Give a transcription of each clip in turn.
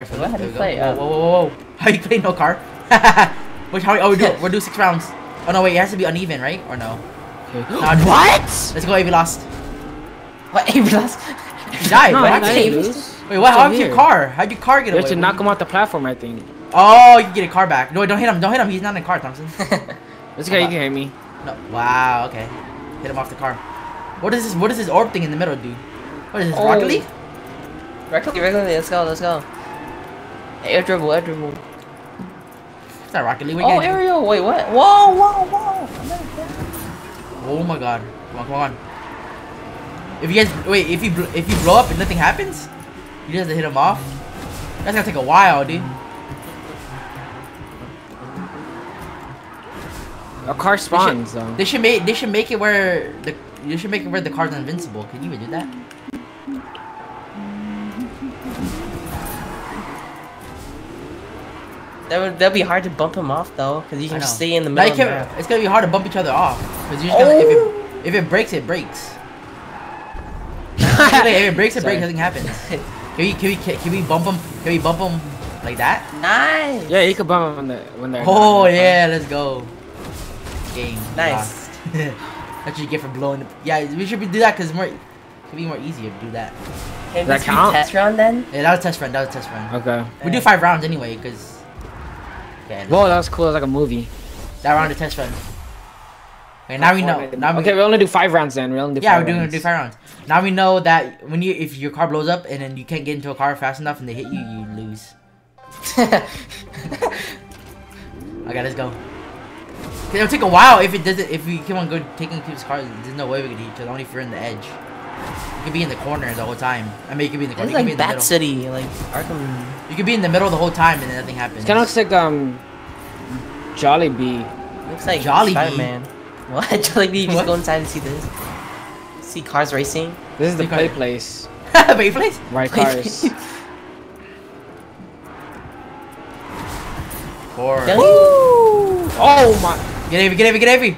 Go ahead and play. go. uh, Whoa, whoa, whoa, whoa. How you play no car? Which how? Oh, we do. We'll do six rounds. Oh no, wait. It has to be uneven, right? Or no? Nah, What? Let's go. Avy lost. What? Avery lost. He died. No, what I happened? didn't Avery? lose. Wait, what? How'd your car? How'd your car get You away? have to knock him off the platform, I think. Oh, you can get a car back. No, don't hit him. Don't hit him. He's not in a car, Thompson. It's okay, you can hit me. No. Wow. Okay. Hit him off the car. What is this? What is this orb thing in the middle, dude? What is this? Oh. Rocket League? Regularly, regularly. Let's go. Let's go. Air dribble. Air dribble. It's not Rocket League. What Oh, you aerial. Wait, what? Whoa, whoa, whoa. Oh my god. Come on, come on. If you guys wait, if you if you blow up and nothing happens, you just have to hit him off. That's gonna take a while, dude. A car They should, spawns, though. they should make they should make it where the you should make it where the car's invincible. Can you even do that? That would that'd be hard to bump him off though, because you can know. just stay in the middle. of the map. it's gonna be hard to bump each other off because you just gonna, if Oh. it if it breaks, it breaks. if it breaks, it breaks. Sorry. Nothing happens. Can we can we can we bump him? Can we bump him like that? Nice. Yeah, you can bump him when they're, when they're Oh not. yeah, let's go. Game. Nice. lost. That's what you get for blowing. The, yeah, we should do that because more. It could be more easier to do that. Can That this be count? test round then? Yeah, that was test run. That was test run. Okay. We do five rounds anyway because. Whoa, that was cool. It was like a movie. that round of test run. Okay, now we know. Now we, okay, we only do five rounds then. We only do Yeah, five we're doing rounds. do five rounds. Now we know that when you if your car blows up and then you can't get into a car fast enough and they hit you, you lose. Okay, let's go. It'll take a while if it doesn't. If we keep on good taking people's cars, there's no way we can hit each other. Only if you're in the edge. You could be in the corner the whole time. I mean, you could be in the corner. It's You could be like in the Bat middle. City, like Arkham. You could be in the middle the whole time and then nothing happens. It kind of looks like um, Jollibee. Looks like Jollibee. Spider-Man. What? Jollibee, you just go inside and see this. See cars racing. This is the You play got- place. Wait, place. Right Play cars. place. Four. Woo! oh my! Get Avy, get Avy, get Avy!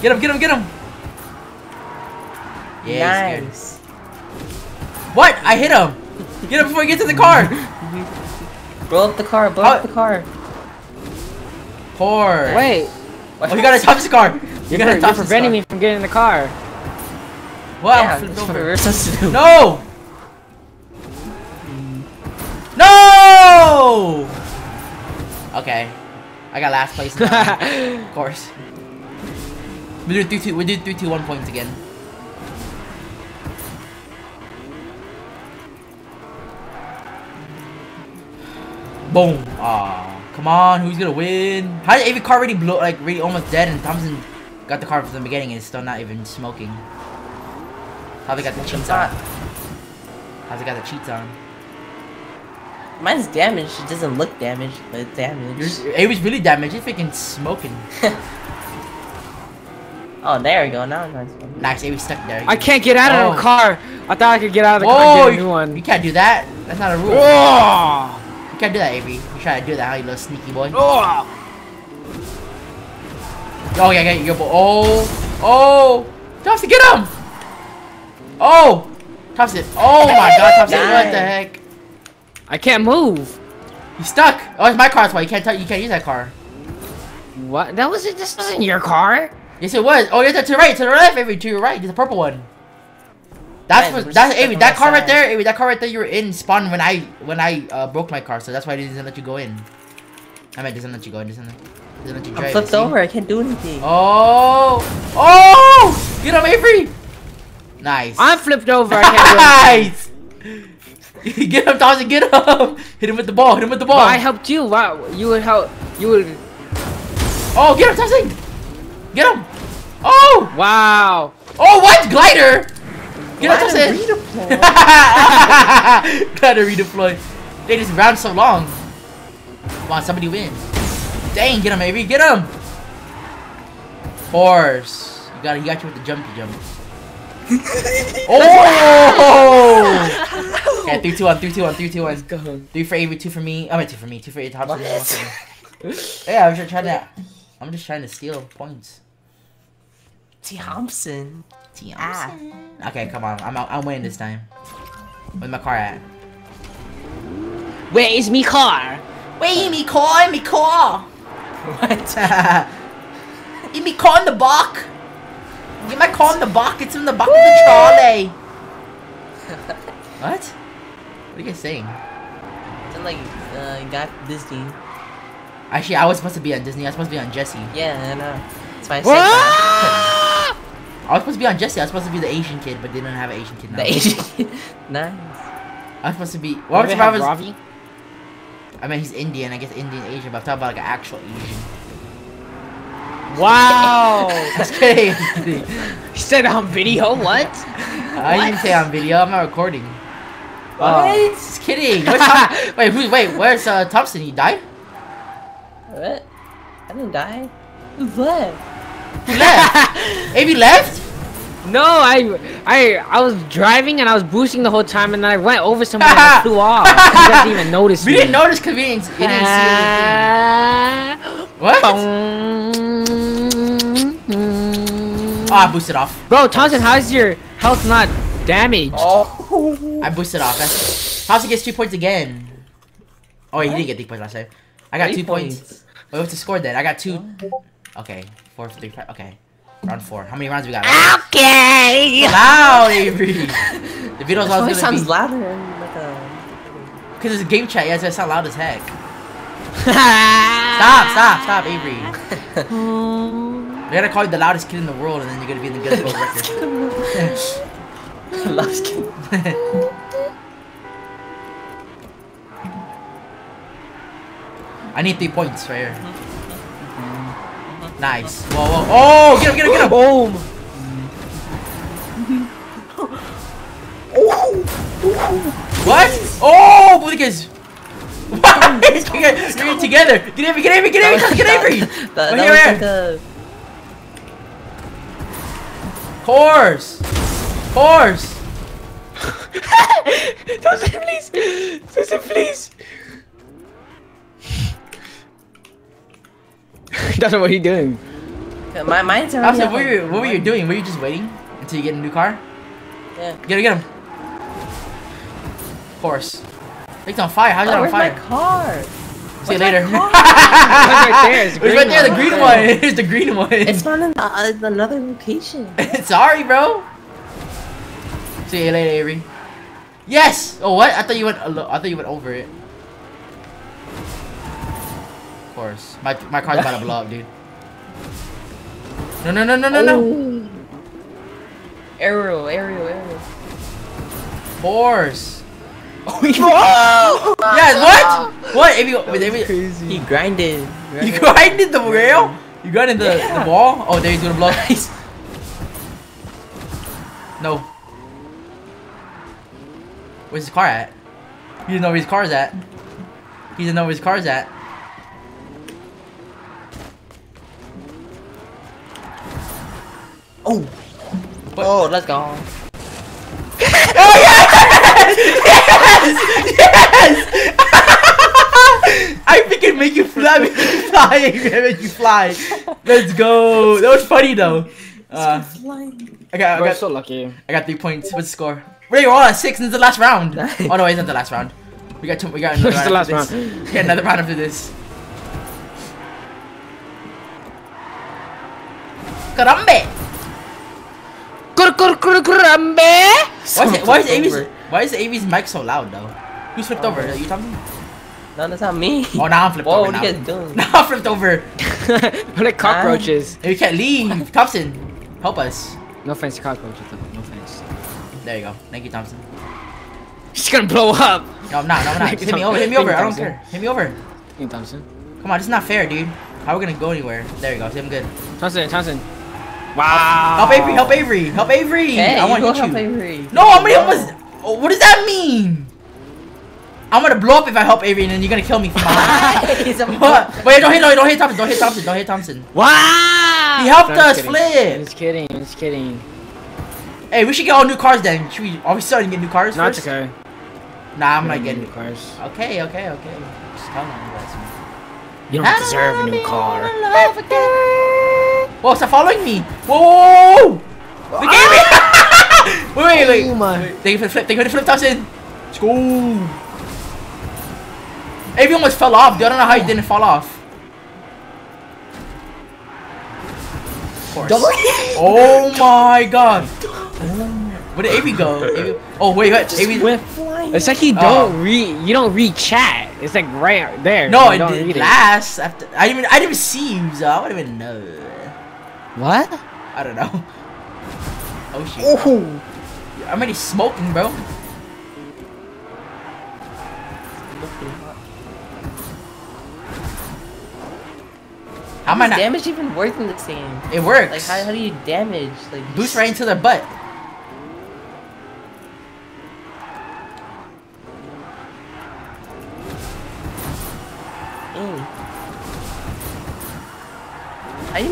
Get him, get him, get him! Yeah, nice. What? I hit him! Get him before he gets to the car! Blow up the car. Blow Oh. up the car. Four. Wait, Oh, you got a top car! You you're, got a top you're preventing me from getting in the car. Wow, yeah, flipped that's what over. we're supposed to do. No! No! Okay. I got last place now. of course. We do three two we do three two one points again. Boom. Aw. Come on, who's gonna win? How did every car already blow like really almost dead and Thompson got the car from the beginning and it's still not even smoking? How they got the cheats It's on? not. How they got the cheats on? Mine's damaged. It doesn't look damaged, but it's damaged. Yours, it was really damaged. It's freaking smoking. oh, there we go. Now it's nice. Nice, it was stuck there. I can't get out of Oh. the car. I thought I could get out of the Whoa, car and get a you, new one. you can't do that. That's not a rule. Oh! You can't do that, Avery. You try to do that, huh, you little sneaky boy? Oh! Oh, yeah, yeah, yeah, but oh, oh, Thompson, get him! Oh, Thompson, oh my God, Thompson, what the heck? I can't move. He's stuck. Oh, it's my car's why you can't, tell you can't use that car. What? That was it. This wasn't your car. Yes, it was. Oh, yes, to the right, to the left, Avery, to your right. There's a purple one. That's what. That's Avery. That car right there, Avery. That car right there. You were in spawn when I when I uh, broke my car, so that's why it doesn't let you go in. I mean, it doesn't let you go. in, doesn't, let- doesn't let you I'm flipped see? over. I can't do anything. Oh! Oh! Get him, Avery! Nice. I'm flipped over. I can't nice! get him, Thompson, get him! Hit him with the ball, hit him with the ball. But I helped you. Wow. You would help. You would. oh, get him, Thompson! Get him! Oh! Wow. Oh, what? Glider! Get Why him, did Thompson! redeploy? Glider redeploy. They just ran so long. Come on, somebody win. Dang, get him, Avery, get him! Horse. You got, he got you with the jumpy jump. oh! okay, three, two, one, three, two, one, three, two, one. Go. Three for Avery, two for me. I mean, two for me, two for Thompson. What? yeah, I'm just trying to. I'm just trying to steal points. Thompson. T. Thompson. Okay, come on. I'm. I'm winning this time. Where's my car at? Where is me car? Wait, me car, me car. What? Get me car in the back. Give my car in the back. It's in the back of the trolley. what? What are you guys saying? It's like uh, got Disney. Actually, I was supposed to be on Disney. I was supposed to be on Jesse. Yeah, I know. That's why I said that. I was supposed to be on Jesse. I was supposed to be the Asian kid, but they didn't have an Asian kid now. the Asian. kid? nice. I was supposed to be. What What if I was? Ravi? I mean, he's Indian. I guess Indian Asian, but I'm talking about like an actual Asian. Wow. Just kidding. just he said on video. What? I didn't say on video. I'm not recording. What? Just kidding. Tom- wait, who? Wait, where's uh, Thompson? He died. What? I didn't die. What? Who left? Amy left. No, I, I, I was driving and I was boosting the whole time, and then I went over someone and I flew off. You guys didn't even notice We me. didn't notice because we didn't, we didn't see anything. What? Oh, I boosted off. Bro, Thompson, how's your health not damaged? Oh. I boosted off. Thompson gets two points again. Oh, he didn't get three points last time. I got Three two points. Wait, what's the score then? I got two. Okay, four, three, five. Okay, round four. How many rounds we got? Okay. Loud, Avery. the video's It always always gonna sounds be louder like a. because it's a game chat. Yeah, it's gonna sound loud as heck. Stop, stop, stop, Avery. They're gonna call you the loudest kid in the world, and then you're gonna be in the Guinness World Record. Loves kid. I need three points right here. Uh-huh. Nice. Whoa, whoa. Oh, get him, get him, get him. Boom. What? Oh, Boutiques. You're together. Get Avery, get Avery, get Avery, get Avery. That, that here, was here. like a. Course. Course. Thompson, please. Thompson, please. That's what he doing. My mine's already. Thompson, what were, you, on what were you doing? Were you just waiting until you get a new car? Yeah. Get him, get him. Of Course. It's on fire. How's it Oh, on where's fire? my car? See you Where's my later. car? right there, it's It's right green there, the green one. It's the green one. It's not in uh, another location. Sorry, bro. See you later, Avery. Yes. Oh, what? I thought you went. I thought you went over it. Course. My my car's about to blow up, dude. No, no, no, no, no, no. Aerial, aerial, aerial. Horse. Oh, Yes. What? What? Avery, wait, Avery, He grinded. you grinded the rail? You grinded the, Yeah. the wall? Oh, there he's gonna blow. Nice. No. Where's his car at? He doesn't know where his car's at. He doesn't know where his car's at. Oh. What? Oh, let's go. Oh yes! Yes! Yes! I freaking make you fly, make you fly, I make you fly. Let's go. That was funny though. Uh, I got, I We're got, so lucky. I got three points. What's the score? Wait, we're all at six, and it's the last round. Oh no, it's not the last round. We got two. We got another It's round. the last after round. This. We got another round after this. Karambe! Why is, it, why is Amy's flipped why is Amy's mic so loud though? Who's flipped oh, over? Oh. Are you talking? No, that's not me. Oh, now I'm flipped Whoa, over. what now. are you guys doing? Now I'm flipped over. We're like cockroaches. And we can't leave. Thompson, help us. No offense to cockroaches though. No offense. There you go. Thank you, Thompson. She's gonna blow up. No, I'm not. No, I'm not. Hit me over. Hit me over. I don't care. Hit me over. Hey, Thompson. Come on, this is not fair, dude. How are we gonna go anywhere? There you go. See, I'm good. Thompson. Thompson. Wow. Help Avery. Help Avery. Help Avery. Hey, I want you to help you. Avery. No, I'm gonna almost. Oh, what does that mean? I'm gonna blow up if I help Avery, and then you're gonna kill me from behind. He's a what? Wait, don't hit, no, don't hit Thompson. Don't hit Thompson. Don't hit Thompson. Wow. He helped No, us kidding. flip. I'm just kidding. I'm just kidding. Hey, we should get all new cars then. Should we? Are we starting to get new cars No, it's first? okay. Nah, I'm We not don't getting. new cars. Okay, okay, okay. Just tell them that's me. You don't deserve a new car. Whoa, stop following me! Whoa! Look at me! wait, wait, wait. Oh my. They can flip. They can flip Thompson. Let's go. Avery almost fell off, dude. I don't know how he didn't fall off. Of course. Oh my god. Where did Avery go? Avery- Oh wait, wait. Avery. went flying. It's like you Oh. don't read. You don't read chat. It's like right there. No, you it don't did read last after. I didn't even. I didn't even see you, so I wouldn't even know. What? I don't know. Oh shit. Oh. I'm already smoking, bro. How am I not? damage even worth in this game? It works. Like how, how do you damage? Like Boost right into their butt.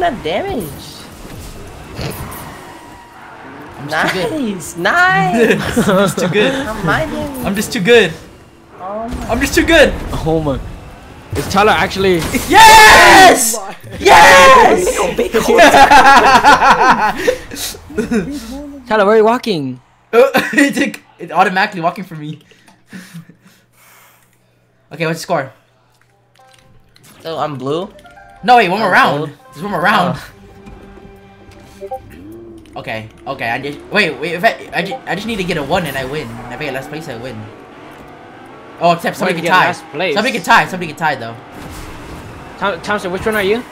How you not damage? I'm just good. Nice, nice. I'm just too good. How my damage? I'm just too good. Oh my. I'm just too good. Oh my. Is Tyler actually? Yes! Oh yes! Tyler, where are you walking? it, took- it automatically walking for me. okay, what's the score? So I'm blue. No, wait, one more Oh, round. gold. There's one more round. Oh. Okay, okay. I just wait, wait. If I, I, just, I just need to get a one and I win. And if I get last place, I win. Oh, except somebody can tie. Somebody can tie. Somebody can tie though. Tom, Thompson, which one are you?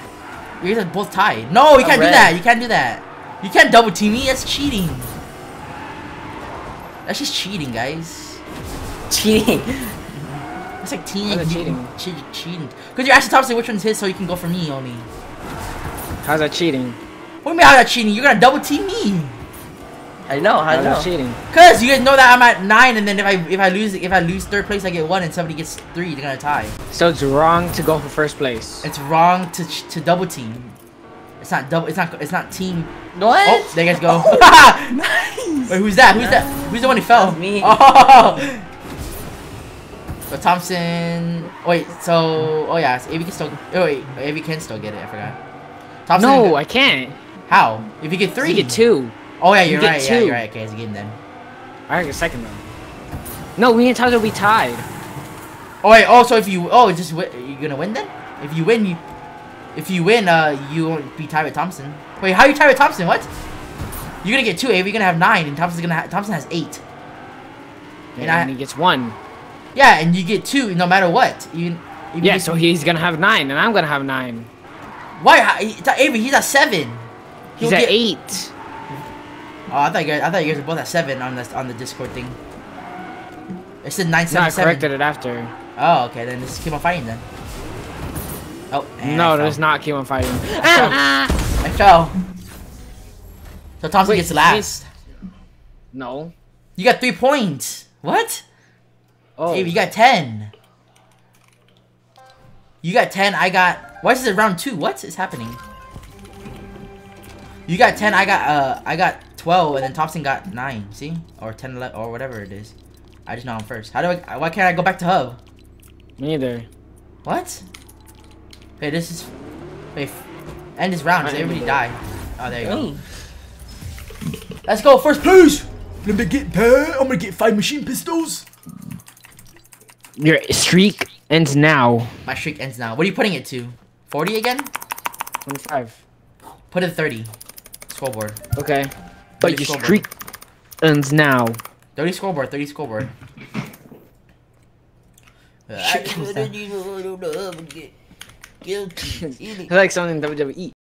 You guys are both tied. No, you I'm can't do that. You can't do that. You can't double team me. That's cheating. That's just cheating, guys. Cheating. It's like cheating? Che- cheating. Because you're asking Thompson which one's his, so you can go for me only. How's that cheating? What do you mean how that cheating? You're gonna double team me. I know. I How's know. that cheating? Cause you guys know that I'm at nine, and then if I if I lose if I lose third place, I get one, and somebody gets three. They're gonna tie. So it's wrong to go for first place. It's wrong to to double team. It's not double. It's not. It's not team. What? Oh, there you guys go. Oh, nice. Wait, who's that? Who's that? Who's the one who fell? That was me. Oh. But Thompson. Wait. So. Oh yeah. So Av can still. Oh wait. Av can still get it. I forgot. Thompson. No, I can't. How? If you get three. You get two. Oh yeah, You you're get right. Yeah, two. you're right. Okay, it's a game then. I get second though. No, we and Tyler we tied. Oh wait. Oh, so if you. Oh, just you're gonna win then? If you win, you. If you win, uh, you won't be tied with Thompson. Wait, how are you tied with Thompson? What? You're gonna get two. Av, you're gonna have nine, and Thompson's gonna. Ha- Thompson has eight. And, And I- he gets one. Yeah, and you get two no matter what. Even. even Yeah, so he's gonna have nine, and I'm gonna have nine. Why? Avery, he's at seven. He's He'll at get- eight. Oh, I thought you guys. I thought you guys were both at seven on the on the Discord thing. It said nine No, I seven corrected it after. Oh, okay. Then just keep on fighting then. Oh, no, I there's not keep on fighting. I fell. So Thompson Wait, gets last. no. You got three points. What? Oh, Hey, you got ten. You got ten. I got. Why is it round two? What is happening? You got ten. I got uh. I got twelve, and then Thompson got nine. See, or 10, 11, or whatever it is. I just know I'm first. How do I? Why can't I go back to hub? me neither. What? Hey, this is. Wait. f- End this round. I So everybody it. die. Oh, there you go. Me. Let's go. First place. Let me get paid. I'm gonna get five machine pistols. Your streak ends now. My streak ends now. What are you putting it to? 40 again? Twenty-five. Put it 30. Scoreboard. Okay. But your scoreboard. streak ends now. 30 scoreboard. 30 scoreboard. It's like something in WWE.